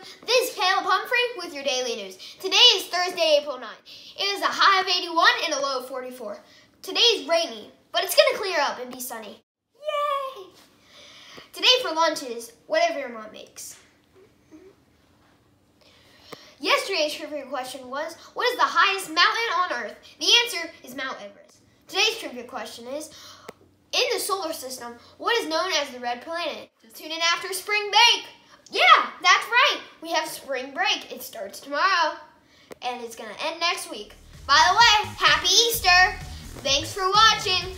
This is Caleb Humphrey with your daily news. Today is Thursday, April 9th. It is a high of 81 and a low of 44. Today is rainy, but it's going to clear up and be sunny. Yay! Today for lunch is whatever your mom makes. Yesterday's trivia question was, what is the highest mountain on Earth? The answer is Mount Everest. Today's trivia question is, in the solar system, what is known as the red planet? Tune in after spring break spring break. It starts tomorrow and it's going to end next week. By the way, happy Easter. Thanks for watching.